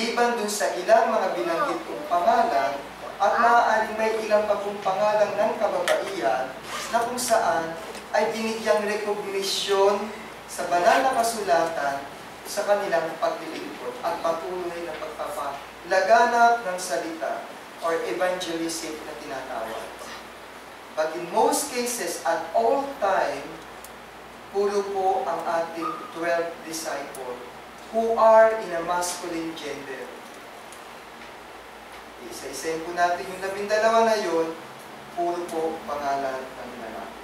liban dun sa ilang mga binanggit kong pangalan, at maaaring may ilang pa pong pangalan ng kababaihan na kung saan ay binigyang rekognisyon sa banal na kasulatan sa kanilang paglilingkod at patuloy na pagpapalaganap ng salita or evangelism na tinatawag. But in most cases, at all time, puro po ang ating 12 disciple who are in a masculine gender. Isa-isayin po natin yung labindalawa na yun, puro po pangalan ng lalaki.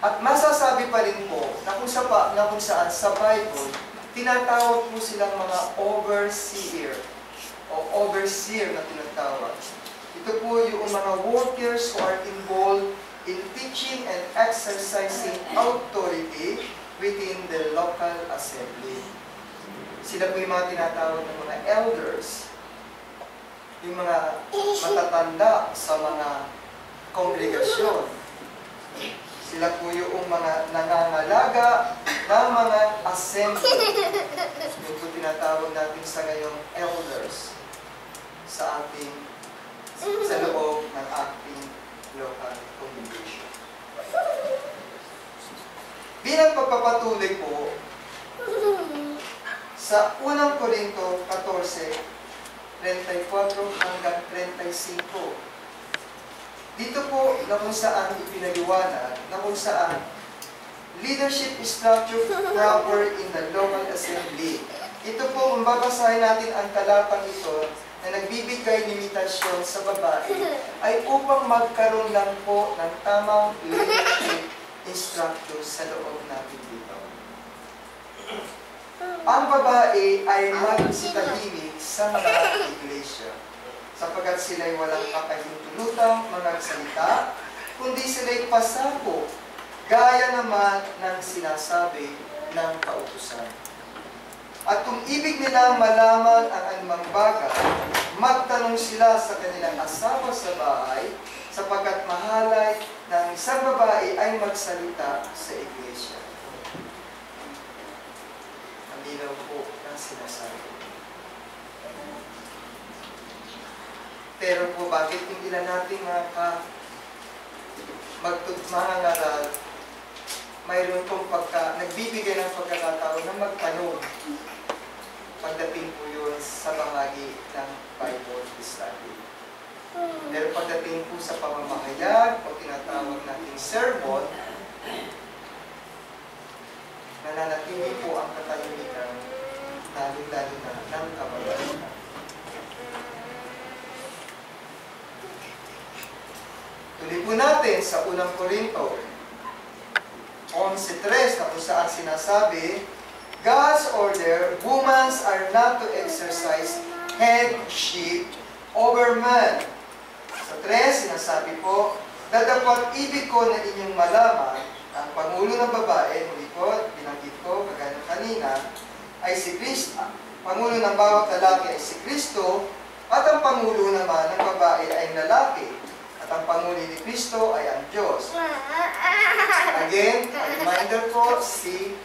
At masasabi pa rin po na kung, sa, na kung saan sa Bible, tinatawag po silang mga overseer o overseer na tinatawag. Ito po yung mga workers who are involved in teaching and exercising authority within the local assembly. Sila po yung mga tinatawag ng mga elders, yung mga matatanda sa mga kongregasyon. Sila po yung mga nangangalaga ng mga assembly. Yung po tinatawag natin sa ngayong elders sa ating sa loob ng ating local congregation. Bilang pagpapatuloy po, sa unang Korinto 14, 34 hanggang 35, dito po na kung saan ipinaliwanag, na kung saan leadership structure proper in the local assembly. Ito po, kung babasahin natin ang talatang ito, na nagbibigay limitasyon sa babae, ay upang magkaroon lang po ng tamang leadership instructor sa loob natin dito. Ang babae ay magsitahimik sa mga iglesia sapagkat sila'y walang kapahintulutang mga salita, kundi sila'y pasako, gaya naman ng sinasabi ng kautusan. At kung ibig nila malaman ang anumang bagay, magtanong sila sa kanilang asawa sa bahay, sapagkat mahalay na ang isang babae ay magsalita sa iglesia. Ang ilaw po ng sinasabi. Pero po, bakit yung ilan nating mga ka magtutmangaral, mayroon pong pagka, nagbibigay ng pagkakataon na magtanong pagdating po yun sa bahagi ng Bible study. Pero pagdating po sa pamamahayag o tinatawag nating sermon, nananatili po ang katahimikan lalo-lalo na ng kababaihan. Tuloy po natin sa unang Korinto 11.3 na kung saan sinasabi, God's order, women are not to exercise headship over man. Sa 3, sinasabi po, Dadapat ibig ko na inyong malaman, ang Pangulo ng babae, po, binanggit ko, kagaya kanina, ay si Kristo. Pangulo ng bawat lalaki ay si Kristo, at ang Pangulo naman ng babae ay lalaki. At ang Pangulo ni Kristo ay ang Diyos. Again, reminder po, si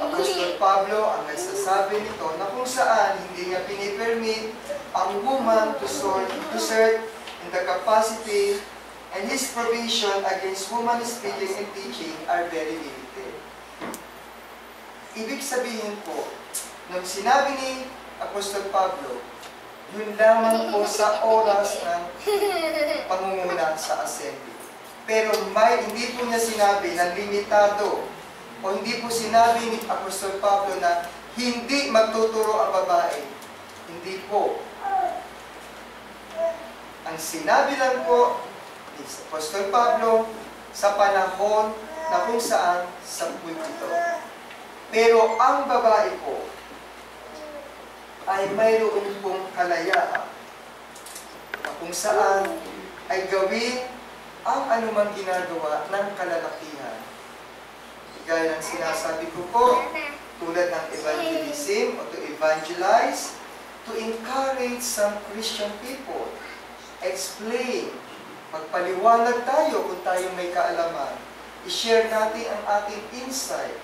Apostol Pablo ang nagsasabi nito na kung saan hindi niya pinipermit ang woman to serve, to serve in the capacity and his provision against woman speaking and teaching are very limited. Ibig sabihin po, nung sinabi ni Apostol Pablo, yun lamang po sa oras ng pangunguna sa assembly. Pero may, hindi po niya sinabi na limitado o hindi po sinabi ni Apostol Pablo na hindi magtuturo ang babae. Hindi po. Ang sinabi lang po ni Apostol Pablo sa panahon na kung saan sampul ito. Pero ang babae po ay mayroon pong kalayaan na kung saan ay gawin ang anumang ginagawa ng kalalakihan. Gaya ng sinasabi ko po, tulad ng evangelism o to evangelize, to encourage some Christian people, explain, magpaliwanag tayo kung tayo may kaalaman, i-share natin ang ating insight,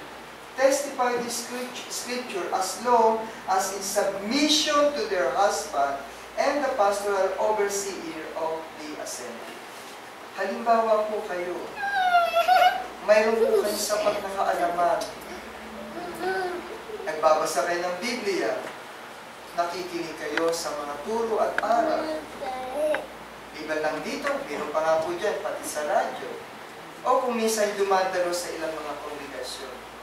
testify the script- scripture as long as in submission to their husband and the pastoral overseer of the assembly. Halimbawa po kayo, mayroon po kayong sapat na kaalaman. Nagbabasa kayo ng Biblia, nakikinig kayo sa mga turo at aral. Iba lang dito, meron pa nga po dyan, pati sa radyo. O kung minsan dumadalo sa ilang mga kongregasyon.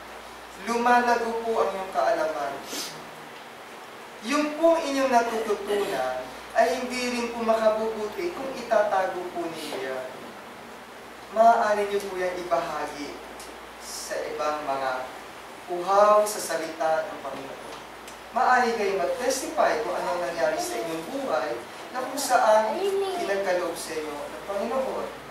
Lumalago po ang iyong kaalaman. Yung po inyong natututunan ay hindi rin po makabubuti kung itatago po ninyo yan. Maaari niyo po yan ibahagi sa ibang mga uhaw sa salita ng Panginoon. Maaari kayo mag-testify kung anong nangyari sa inyong buhay na kung saan pinagkaloob sa inyo ng Panginoon.